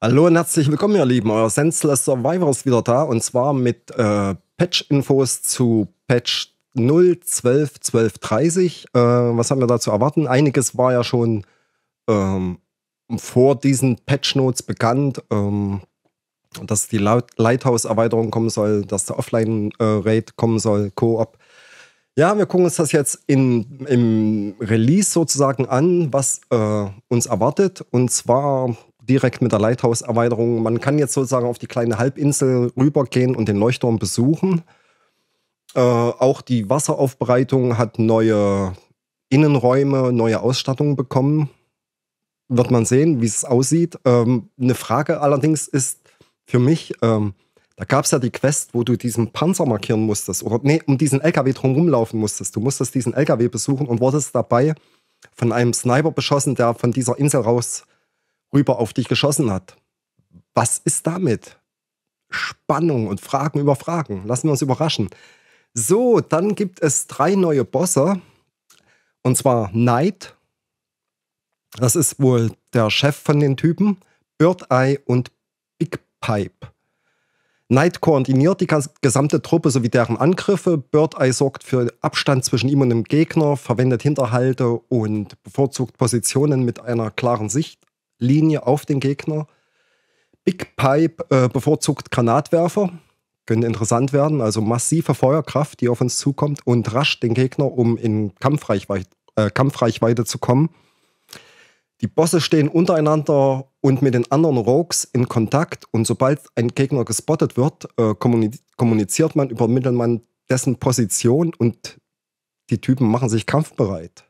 Hallo und herzlich willkommen, ihr Lieben. Euer Senseless Survivor ist wieder da und zwar mit äh, Patch-Infos zu Patch 0.12.12.30. Äh, was haben wir da zu erwarten? Einiges war ja schon ähm, vor diesen Patch-Notes bekannt, ähm, dass die Lighthouse-Erweiterung kommen soll, dass der Offline-Raid kommen soll, Koop. Ja, wir gucken uns das jetzt in, im Release sozusagen an, was äh, uns erwartet. Und zwar direkt mit der Lighthouse-Erweiterung. Man kann jetzt sozusagen auf die kleine Halbinsel rübergehen und den Leuchtturm besuchen. Äh, auch die Wasseraufbereitung hat neue Innenräume, neue Ausstattungen bekommen. Wird man sehen, wie es aussieht. Ähm, eine Frage allerdings ist für mich, ähm, da gab es ja die Quest, wo du diesen Panzer markieren musstest oder nee, um diesen LKW drumherum laufen musstest. Du musstest diesen LKW besuchen und wurdest dabei von einem Sniper beschossen, der von dieser Insel raus rüber auf dich geschossen hat. Was ist damit? Spannung und Fragen über Fragen. Lassen wir uns überraschen. So, dann gibt es drei neue Bosse. Und zwar Knight. Das ist wohl der Chef von den Typen. Bird Eye und Big Pipe. Knight koordiniert die gesamte Truppe sowie deren Angriffe. Bird Eye sorgt für Abstand zwischen ihm und dem Gegner, verwendet Hinterhalte und bevorzugt Positionen mit einer klaren Sicht. Linie auf den Gegner. Big Pipe äh, bevorzugt Granatwerfer, können interessant werden, also massive Feuerkraft, die auf uns zukommt und rascht den Gegner, um in Kampfreichweite, äh, Kampfreichweite zu kommen. Die Bosse stehen untereinander und mit den anderen Rogues in Kontakt und sobald ein Gegner gespottet wird, äh, kommuniziert man, übermittelt man dessen Position und die Typen machen sich kampfbereit.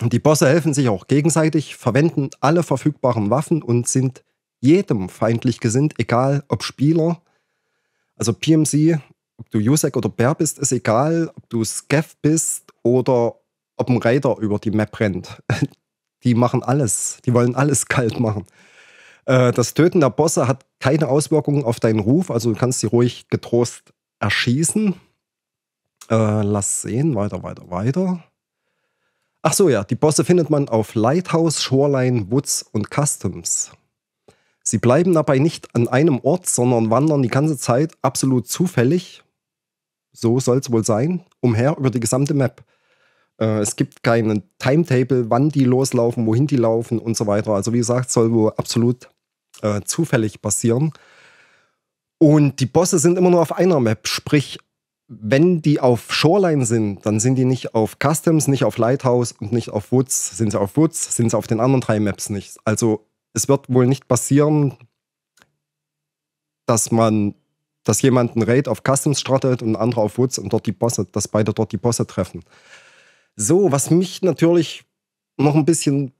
Die Bosse helfen sich auch gegenseitig, verwenden alle verfügbaren Waffen und sind jedem feindlich gesinnt, egal ob Spieler. Also PMC, ob du Jusek oder Bär bist, ist egal, ob du Skev bist oder ob ein Raider über die Map rennt. Die machen alles, die wollen alles kalt machen. Äh, das Töten der Bosse hat keine Auswirkungen auf deinen Ruf, also du kannst sie ruhig getrost erschießen. Äh, lass sehen, weiter, weiter, weiter. Ach so, ja, die Bosse findet man auf Lighthouse, Shoreline, Woods und Customs. Sie bleiben dabei nicht an einem Ort, sondern wandern die ganze Zeit absolut zufällig, so soll es wohl sein, umher über die gesamte Map. Äh, es gibt keinen Timetable, wann die loslaufen, wohin die laufen und so weiter. Also wie gesagt, soll wohl absolut äh, zufällig passieren. Und die Bosse sind immer nur auf einer Map, sprich wenn die auf Shoreline sind, dann sind die nicht auf Customs, nicht auf Lighthouse und nicht auf Woods. Sind sie auf Woods, sind sie auf den anderen drei Maps nicht. Also es wird wohl nicht passieren, dass man, dass jemand einen Raid auf Customs startet und ein anderer auf Woods und dort die Bosse, dass beide dort die Bosse treffen. So, was mich natürlich noch ein bisschen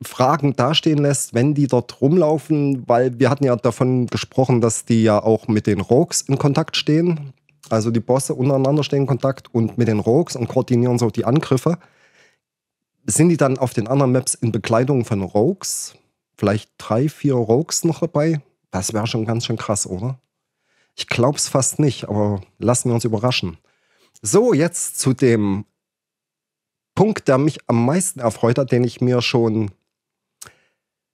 Fragen dastehen lässt, wenn die dort rumlaufen, weil wir hatten ja davon gesprochen, dass die ja auch mit den Rogues in Kontakt stehen. Also die Bosse untereinander stehen in Kontakt und mit den Rogues und koordinieren so die Angriffe. Sind die dann auf den anderen Maps in Bekleidung von Rogues? Vielleicht drei, vier Rogues noch dabei? Das wäre schon ganz schön krass, oder? Ich glaube es fast nicht, aber lassen wir uns überraschen. So, jetzt zu dem Punkt, der mich am meisten erfreut hat, den ich mir schon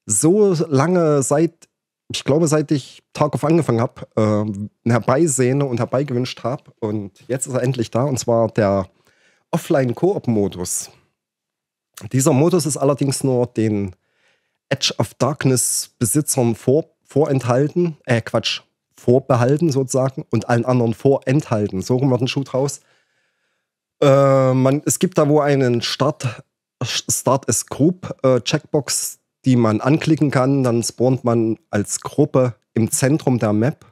so lange seit ich glaube, seit ich Tarkov angefangen habe, äh, herbeisehne und herbeigewünscht habe. Und jetzt ist er endlich da, und zwar der Offline-Koop-Modus. Dieser Modus ist allerdings nur den Edge of Darkness-Besitzern vor, vorenthalten, äh, Quatsch, vorbehalten sozusagen und allen anderen vorenthalten. So rum wird ein Schuh draus. Äh, man, es gibt da wo einen Start, Start as Group äh, Checkbox, die man anklicken kann. Dann spawnt man als Gruppe im Zentrum der Map.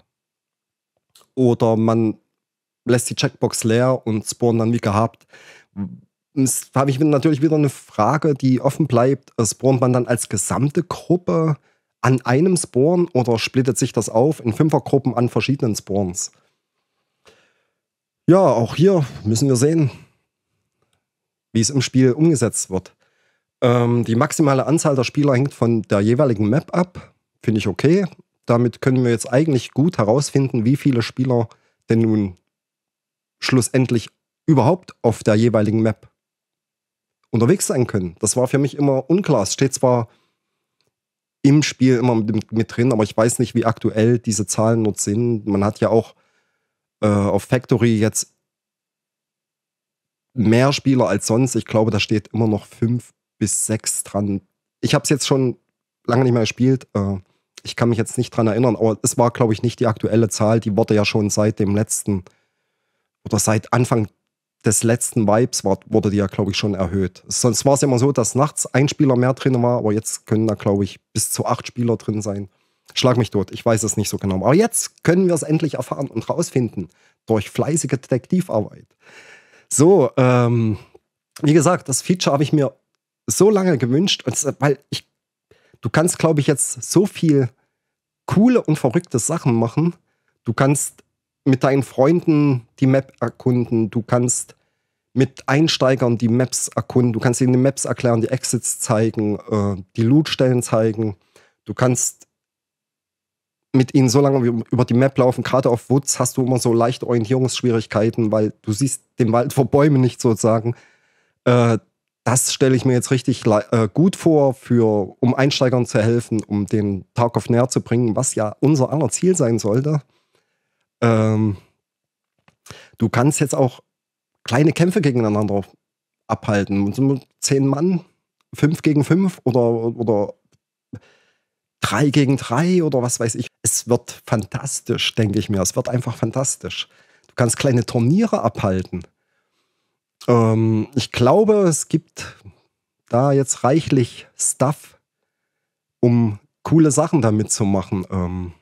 Oder man lässt die Checkbox leer und spawnt dann wie gehabt. Habe ich natürlich wieder eine Frage, die offen bleibt. Spawnt man dann als gesamte Gruppe an einem Spawn oder splittet sich das auf in Fünfergruppen an verschiedenen Spawns? Ja, auch hier müssen wir sehen, wie es im Spiel umgesetzt wird. Ähm, die maximale Anzahl der Spieler hängt von der jeweiligen Map ab. Finde ich okay. Damit können wir jetzt eigentlich gut herausfinden, wie viele Spieler denn nun schlussendlich überhaupt auf der jeweiligen Map unterwegs sein können. Das war für mich immer unklar. Es steht zwar im Spiel immer mit, mit, drin, aber ich weiß nicht, wie aktuell diese Zahlen dort sind. Man hat ja auch äh, auf Factory jetzt mehr Spieler als sonst. Ich glaube, da steht immer noch fünf bis sechs dran. Ich habe es jetzt schon lange nicht mehr gespielt. Äh, ich kann mich jetzt nicht dran erinnern, aber es war, glaube ich, nicht die aktuelle Zahl. Die wurde ja schon seit dem letzten oder seit Anfang des letzten Vibes war, wurde die ja, glaube ich, schon erhöht. Sonst war es immer so, dass nachts ein Spieler mehr drin war, aber jetzt können da, glaube ich, bis zu acht Spieler drin sein. Schlag mich tot, ich weiß es nicht so genau. Aber jetzt können wir es endlich erfahren und rausfinden durch fleißige Detektivarbeit. So, ähm, wie gesagt, das Feature habe ich mir so lange gewünscht, weil ich, du kannst, glaube ich, jetzt so viel coole und verrückte Sachen machen. Du kannst mit deinen Freunden die Map erkunden, du kannst mit Einsteigern die Maps erkunden, du kannst ihnen die Maps erklären, die Exits zeigen, äh, die Lootstellen zeigen. Du kannst mit ihnen so lange über die Map laufen. Gerade auf Woods hast du immer so leichte Orientierungsschwierigkeiten, weil du siehst den Wald vor Bäumen nicht sozusagen. Äh, das stelle ich mir jetzt richtig äh, gut vor, für, um Einsteigern zu helfen, um den Tag auf näher zu bringen, was ja unser aller Ziel sein sollte. Ähm, du kannst jetzt auch kleine Kämpfe gegeneinander abhalten. Zehn Mann, fünf gegen fünf oder, oder drei gegen drei oder was weiß ich. Es wird fantastisch, denke ich mir. Es wird einfach fantastisch. Du kannst kleine Turniere abhalten. Ähm, ich glaube, es gibt da jetzt reichlich Stuff, um coole Sachen damit zu machen. Ähm,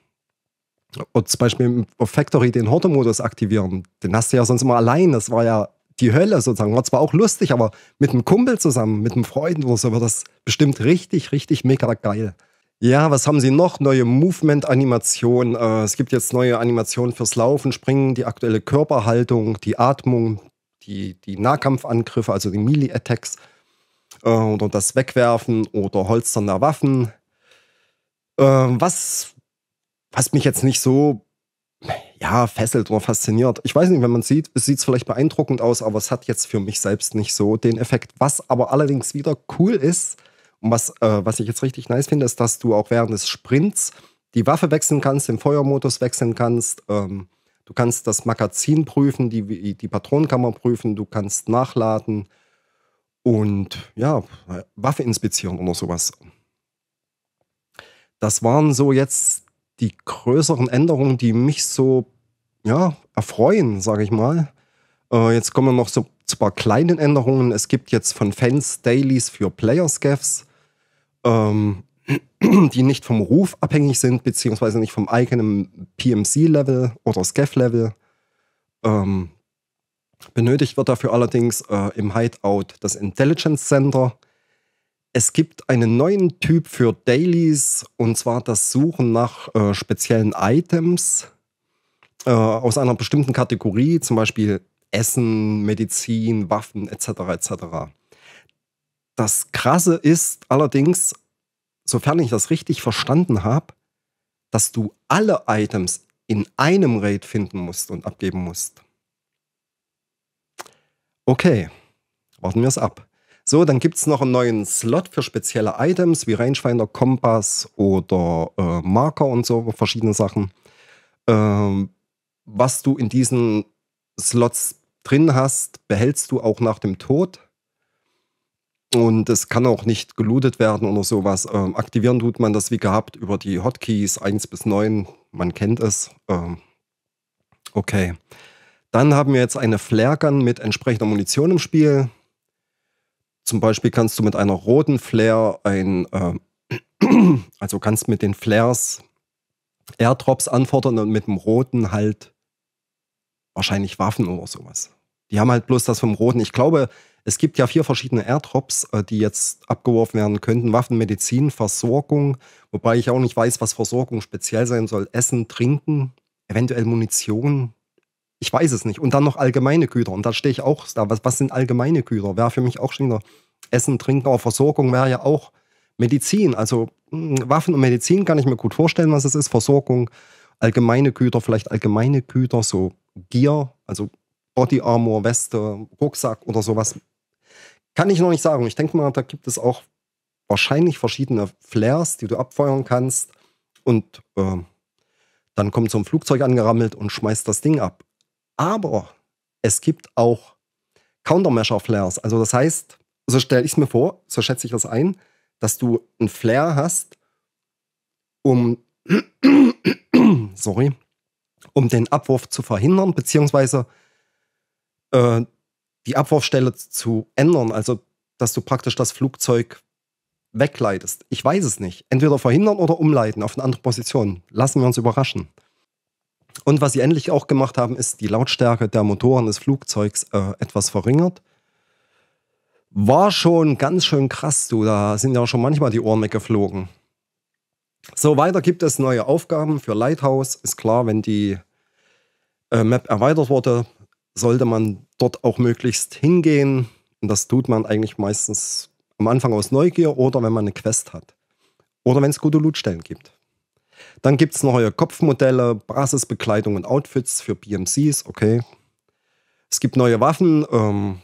und zum Beispiel auf Factory den Horde-Modus aktivieren, den hast du ja sonst immer allein. Das war ja die Hölle sozusagen. War zwar auch lustig, aber mit einem Kumpel zusammen, mit einem Freund oder so, wird das bestimmt richtig, richtig mega geil. Ja, was haben sie noch? Neue Movement-Animationen. Äh, es gibt jetzt neue Animationen fürs Laufen, Springen, die aktuelle Körperhaltung, die Atmung, die, die Nahkampfangriffe, also die Melee-Attacks äh, oder das Wegwerfen oder Holstern der Waffen. Äh, was was mich jetzt nicht so ja, fesselt oder fasziniert. Ich weiß nicht, wenn man sieht, es sieht vielleicht beeindruckend aus, aber es hat jetzt für mich selbst nicht so den Effekt. Was aber allerdings wieder cool ist und was, äh, was ich jetzt richtig nice finde, ist, dass du auch während des Sprints die Waffe wechseln kannst, den Feuermodus wechseln kannst. Ähm, du kannst das Magazin prüfen, die, die Patronenkammer prüfen, du kannst nachladen und ja, Waffe inspizieren oder sowas. Das waren so jetzt die größeren Änderungen, die mich so ja, erfreuen, sage ich mal. Äh, jetzt kommen noch so ein paar kleinen Änderungen. Es gibt jetzt von Fans Dailies für Player-Scaffs, ähm, die nicht vom Ruf abhängig sind, beziehungsweise nicht vom eigenen PMC-Level oder Scaff-Level. Ähm, benötigt wird dafür allerdings äh, im Hideout das Intelligence Center es gibt einen neuen Typ für Dailies und zwar das Suchen nach äh, speziellen Items äh, aus einer bestimmten Kategorie, zum Beispiel Essen, Medizin, Waffen etc. etc. Das Krasse ist allerdings, sofern ich das richtig verstanden habe, dass du alle Items in einem Raid finden musst und abgeben musst. Okay, warten wir es ab. So, dann gibt es noch einen neuen Slot für spezielle Items wie Rangefinder, Kompass oder äh, Marker und so, verschiedene Sachen. Ähm, was du in diesen Slots drin hast, behältst du auch nach dem Tod. Und es kann auch nicht gelootet werden oder sowas. Ähm, aktivieren tut man das wie gehabt über die Hotkeys 1 bis 9. Man kennt es. Ähm, okay. Dann haben wir jetzt eine Flare-Gun mit entsprechender Munition im Spiel. Zum Beispiel kannst du mit einer roten Flare ein, äh, also kannst mit den Flares Airdrops anfordern und mit dem roten halt wahrscheinlich Waffen oder sowas. Die haben halt bloß das vom roten. Ich glaube, es gibt ja vier verschiedene Airdrops, äh, die jetzt abgeworfen werden könnten. Waffen, Medizin, Versorgung. Wobei ich auch nicht weiß, was Versorgung speziell sein soll. Essen, Trinken, eventuell Munition, ich weiß es nicht. Und dann noch allgemeine Güter. Und da stehe ich auch da. Was, was sind allgemeine Güter? Wäre für mich auch schon wieder Essen, Trinken, aber Versorgung wäre ja auch Medizin. Also hm, Waffen und Medizin kann ich mir gut vorstellen, was es ist. Versorgung, allgemeine Güter, vielleicht allgemeine Güter, so Gear, also Body Armor, Weste, Rucksack oder sowas. Kann ich noch nicht sagen. Ich denke mal, da gibt es auch wahrscheinlich verschiedene Flares, die du abfeuern kannst. Und äh, dann kommt so ein Flugzeug angerammelt und schmeißt das Ding ab. Aber es gibt auch Countermeasure-Flares. Also das heißt, so stelle ich es mir vor, so schätze ich das ein, dass du ein Flare hast, um, sorry, um den Abwurf zu verhindern, beziehungsweise äh, die Abwurfstelle zu ändern. Also, dass du praktisch das Flugzeug wegleitest. Ich weiß es nicht. Entweder verhindern oder umleiten auf eine andere Position. Lassen wir uns überraschen. Und was sie endlich auch gemacht haben, ist die Lautstärke der Motoren des Flugzeugs äh, etwas verringert. War schon ganz schön krass, du. Da sind ja schon manchmal die Ohren weggeflogen. So, weiter gibt es neue Aufgaben für Lighthouse. Ist klar, wenn die äh, Map erweitert wurde, sollte man dort auch möglichst hingehen. Und das tut man eigentlich meistens am Anfang aus Neugier oder wenn man eine Quest hat. Oder wenn es gute Lootstellen gibt. Dann gibt es neue Kopfmodelle, Basisbekleidung und Outfits für BMCs, okay. Es gibt neue Waffen. Ähm,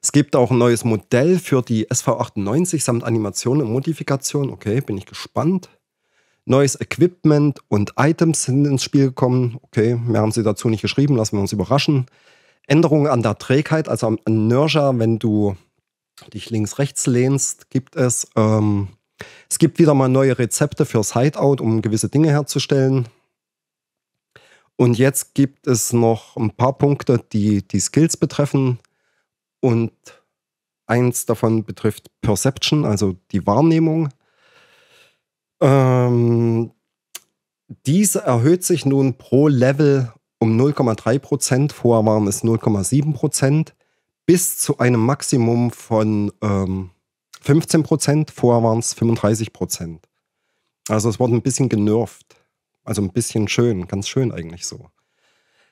es gibt auch ein neues Modell für die SV98 samt Animation und Modifikation. Okay, bin ich gespannt. Neues Equipment und Items sind ins Spiel gekommen. Okay, mehr haben sie dazu nicht geschrieben, lassen wir uns überraschen. Änderungen an der Trägheit, also am Inertia, wenn du dich links-rechts lehnst, gibt es. Ähm, es gibt wieder mal neue Rezepte fürs Hideout, um gewisse Dinge herzustellen. Und jetzt gibt es noch ein paar Punkte, die die Skills betreffen. Und eins davon betrifft Perception, also die Wahrnehmung. Ähm, diese erhöht sich nun pro Level um 0,3 Prozent. Vorher waren es 0,7 Prozent bis zu einem Maximum von ähm, 15 Prozent. Vorher waren es 35 Prozent. Also es wurde ein bisschen genervt. Also ein bisschen schön, ganz schön eigentlich so.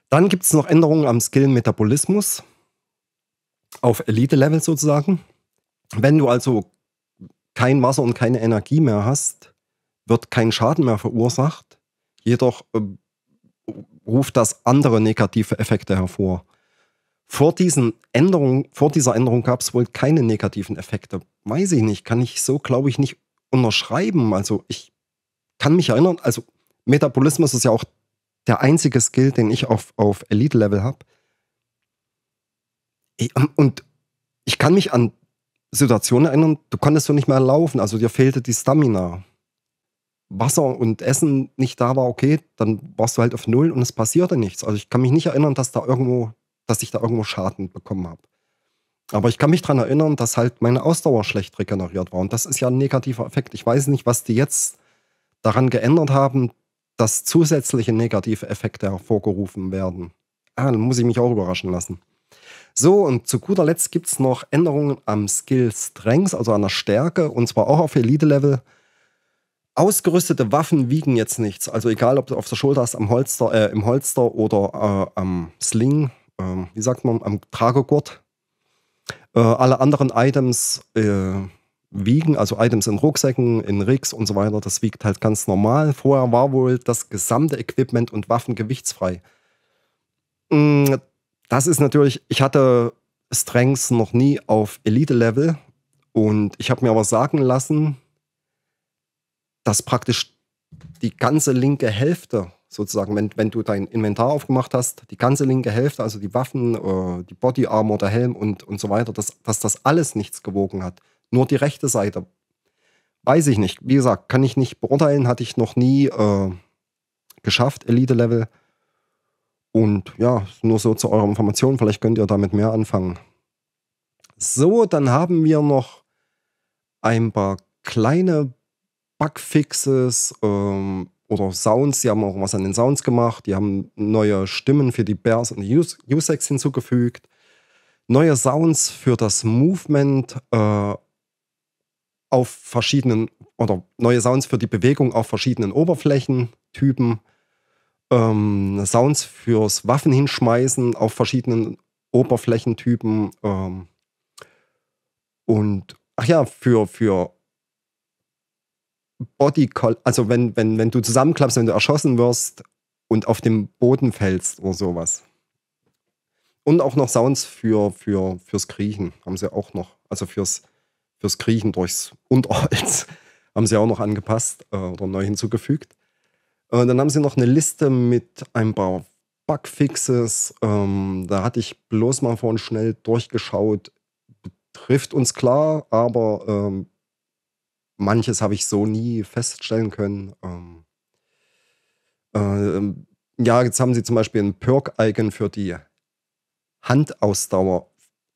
Dann gibt es noch Änderungen am Skill-Metabolismus auf Elite-Level sozusagen. Wenn du also kein Wasser und keine Energie mehr hast, wird kein Schaden mehr verursacht. Jedoch äh, ruft das andere negative Effekte hervor. Vor, diesen Änderungen, vor dieser Änderung gab es wohl keine negativen Effekte. Weiß ich nicht, kann ich so, glaube ich, nicht unterschreiben. Also ich kann mich erinnern, also Metabolismus ist ja auch der einzige Skill, den ich auf, auf Elite-Level habe. Und ich kann mich an Situationen erinnern, du konntest so nicht mehr laufen, also dir fehlte die Stamina. Wasser und Essen nicht da war, okay, dann warst du halt auf Null und es passierte nichts. Also ich kann mich nicht erinnern, dass da irgendwo dass ich da irgendwo Schaden bekommen habe. Aber ich kann mich daran erinnern, dass halt meine Ausdauer schlecht regeneriert war. Und das ist ja ein negativer Effekt. Ich weiß nicht, was die jetzt daran geändert haben, dass zusätzliche negative Effekte hervorgerufen werden. Ah, dann muss ich mich auch überraschen lassen. So, und zu guter Letzt gibt es noch Änderungen am Skill Strength, also an der Stärke, und zwar auch auf Elite-Level. Ausgerüstete Waffen wiegen jetzt nichts. Also egal, ob du auf der Schulter hast, am Holster, äh, im Holster oder äh, am Sling ähm, wie sagt man, am Tragegurt. Äh, alle anderen Items äh, wiegen, also Items in Rucksäcken, in Rigs und so weiter, das wiegt halt ganz normal. Vorher war wohl das gesamte Equipment und Waffen gewichtsfrei. Mm, das ist natürlich, ich hatte Strengths noch nie auf Elite-Level und ich habe mir aber sagen lassen, dass praktisch die ganze linke Hälfte sozusagen, wenn, wenn du dein Inventar aufgemacht hast, die ganze linke Hälfte, also die Waffen, äh, die Body Armor, der Helm und, und so weiter, dass, dass das alles nichts gewogen hat. Nur die rechte Seite. Weiß ich nicht. Wie gesagt, kann ich nicht beurteilen, hatte ich noch nie äh, geschafft, Elite-Level. Und ja, nur so zu eurer Information, vielleicht könnt ihr damit mehr anfangen. So, dann haben wir noch ein paar kleine Bugfixes. Ähm, oder Sounds, die haben auch was an den Sounds gemacht, die haben neue Stimmen für die Bears und die Usex hinzugefügt, neue Sounds für das Movement äh, auf verschiedenen oder neue Sounds für die Bewegung auf verschiedenen Oberflächentypen, ähm, Sounds fürs Waffen hinschmeißen auf verschiedenen Oberflächentypen ähm, und ach ja, für, für Body, also wenn, wenn, wenn du zusammenklappst, wenn du erschossen wirst und auf dem Boden fällst oder sowas. Und auch noch Sounds für, für, fürs Kriechen haben sie auch noch. Also fürs, fürs Kriechen durchs Unterholz haben sie auch noch angepasst äh, oder neu hinzugefügt. Äh, dann haben sie noch eine Liste mit ein paar Bugfixes. Ähm, da hatte ich bloß mal vorhin schnell durchgeschaut. Trifft uns klar, aber ähm, manches habe ich so nie feststellen können. Ähm, äh, ja, jetzt haben sie zum Beispiel ein Perk-Icon für die Handausdauer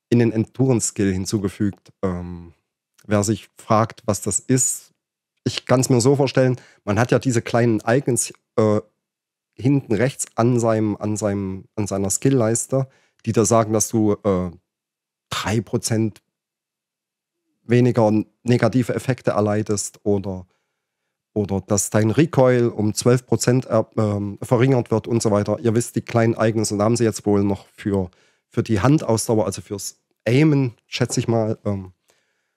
in den Endurance-Skill hinzugefügt. Ähm, wer sich fragt, was das ist, ich kann es mir so vorstellen, man hat ja diese kleinen Icons äh, hinten rechts an, seinem, an, seinem, an seiner Skillleiste, die da sagen, dass du äh, 3% weniger negative Effekte erleidest oder, oder dass dein Recoil um 12% er, äh, verringert wird und so weiter. Ihr wisst, die kleinen und da haben sie jetzt wohl noch für, für die Handausdauer, also fürs Aimen, schätze ich mal, ähm,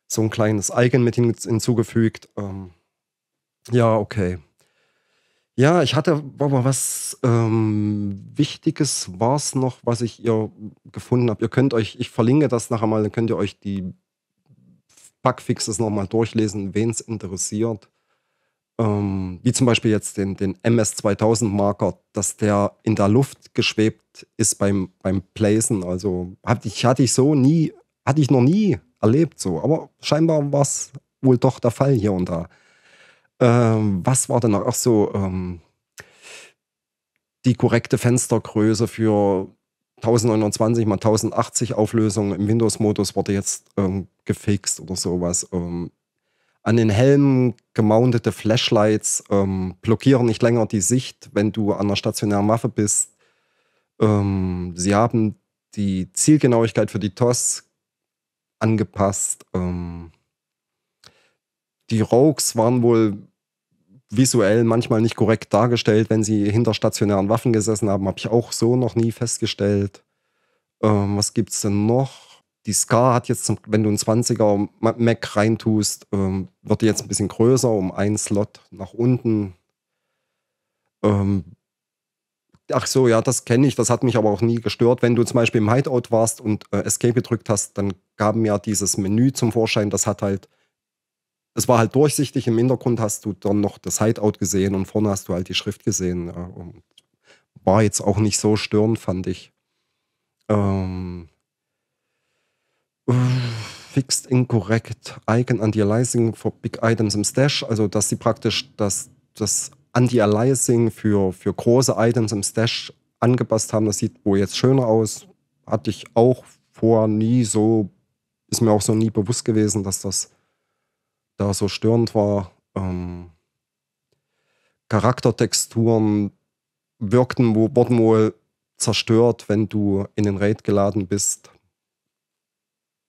so ein kleines Icon mit hinzugefügt. Ähm, ja, okay. Ja, ich hatte aber was ähm, Wichtiges war es noch, was ich ihr gefunden habe. Ihr könnt euch, ich verlinke das nachher mal, dann könnt ihr euch die Bugfixes nochmal durchlesen, wen es interessiert. Ähm, wie zum Beispiel jetzt den, den MS-2000-Marker, dass der in der Luft geschwebt ist beim, beim Placen. Also hatte ich, hatte ich so nie, hatte ich noch nie erlebt so. Aber scheinbar war es wohl doch der Fall hier und da. Ähm, was war denn? Ach so, ähm, die korrekte Fenstergröße für 1029 mal 1080 Auflösung im Windows-Modus wurde jetzt ähm, gefixt oder sowas. Ähm, an den Helmen gemountete Flashlights ähm, blockieren nicht länger die Sicht, wenn du an einer stationären Waffe bist. Ähm, sie haben die Zielgenauigkeit für die TOS angepasst. Ähm, die Rogues waren wohl visuell manchmal nicht korrekt dargestellt, wenn sie hinter stationären Waffen gesessen haben. Habe ich auch so noch nie festgestellt. Ähm, was gibt es denn noch? Die Scar hat jetzt, wenn du einen 20er Mac reintust, ähm, wird die jetzt ein bisschen größer, um einen Slot nach unten. Ähm, ach so, ja, das kenne ich. Das hat mich aber auch nie gestört. Wenn du zum Beispiel im Hideout warst und äh, Escape gedrückt hast, dann gaben ja dieses Menü zum Vorschein. Das hat halt es war halt durchsichtig. Im Hintergrund hast du dann noch das Hideout gesehen und vorne hast du halt die Schrift gesehen. war jetzt auch nicht so störend, fand ich. Ähm, fixed incorrect icon anti-aliasing for big items im Stash. Also, dass sie praktisch das, das Anti-Aliasing für, für große Items im Stash angepasst haben. Das sieht wohl jetzt schöner aus. Hatte ich auch vorher nie so, ist mir auch so nie bewusst gewesen, dass das da so störend war. Ähm, Charaktertexturen wirkten, wo, wurden wohl zerstört, wenn du in den Raid geladen bist.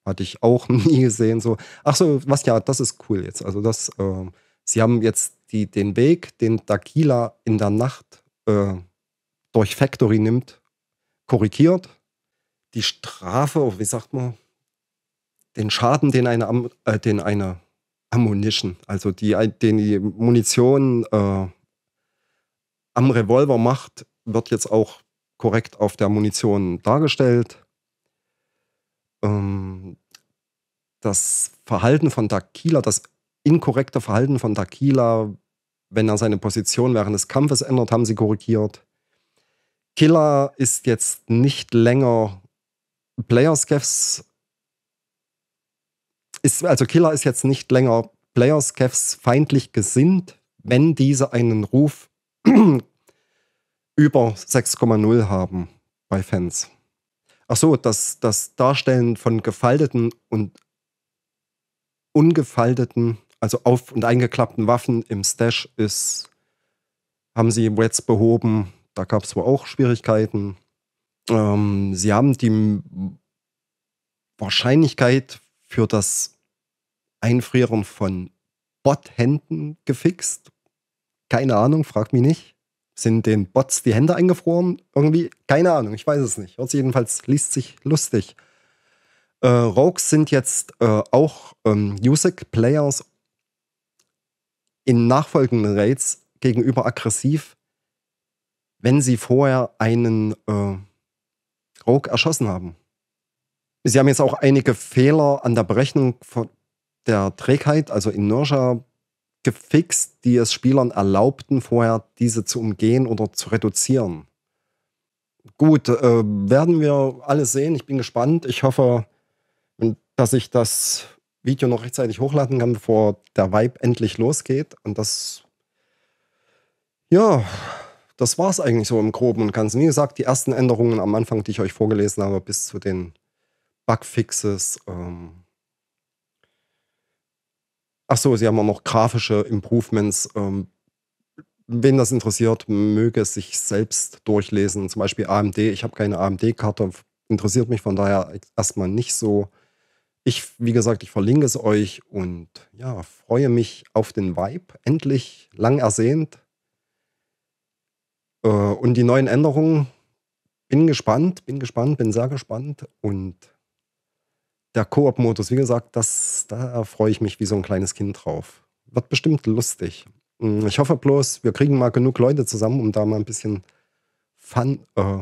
Hatte ich auch nie gesehen. So, ach so, was ja, das ist cool jetzt. Also das, äh, sie haben jetzt die, den Weg, den Dakila in der Nacht äh, durch Factory nimmt, korrigiert. Die Strafe, wie sagt man, den Schaden, den eine, äh, den eine Ammunition, also die, den die Munition äh, am Revolver macht, wird jetzt auch korrekt auf der Munition dargestellt. Ähm, das Verhalten von Dakila, das inkorrekte Verhalten von Dakila, wenn er seine Position während des Kampfes ändert, haben sie korrigiert. Killer ist jetzt nicht länger Player Scavs ist, also Killer ist jetzt nicht länger Players Cavs feindlich gesinnt, wenn diese einen Ruf über 6,0 haben bei Fans. Ach so, das, das Darstellen von gefalteten und ungefalteten, also auf- und eingeklappten Waffen im Stash ist, haben sie jetzt behoben. Da gab es wohl auch Schwierigkeiten. Ähm, sie haben die Wahrscheinlichkeit für das Einfrieren von Bot-Händen gefixt. Keine Ahnung, frag mich nicht. Sind den Bots die Hände eingefroren? Irgendwie? Keine Ahnung, ich weiß es nicht. Hört jedenfalls, liest sich lustig. Äh, Rogues sind jetzt äh, auch ähm, Music-Players in nachfolgenden Raids gegenüber aggressiv, wenn sie vorher einen äh, Rogue erschossen haben. Sie haben jetzt auch einige Fehler an der Berechnung der Trägheit, also Inertia, gefixt, die es Spielern erlaubten, vorher diese zu umgehen oder zu reduzieren. Gut, äh, werden wir alles sehen. Ich bin gespannt. Ich hoffe, dass ich das Video noch rechtzeitig hochladen kann, bevor der Vibe endlich losgeht. Und das, ja, das war es eigentlich so im Groben und Ganzen. Wie gesagt, die ersten Änderungen am Anfang, die ich euch vorgelesen habe, bis zu den Bugfixes. Ähm Ach so, sie haben auch noch grafische Improvements. Ähm wen das interessiert, möge es sich selbst durchlesen. Zum Beispiel AMD. Ich habe keine AMD-Karte, interessiert mich von daher erstmal nicht so. Ich, wie gesagt, ich verlinke es euch und ja, freue mich auf den Vibe. Endlich lang ersehnt. Äh, und die neuen Änderungen. Bin gespannt, bin gespannt, bin sehr gespannt. Und der Koop-Modus, wie gesagt, das, da freue ich mich wie so ein kleines Kind drauf. Wird bestimmt lustig. Hm, ich hoffe bloß, wir kriegen mal genug Leute zusammen, um da mal ein bisschen Fun äh,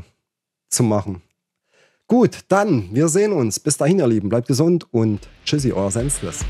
zu machen. Gut, dann, wir sehen uns. Bis dahin, ihr Lieben. Bleibt gesund und tschüssi, euer Senseless.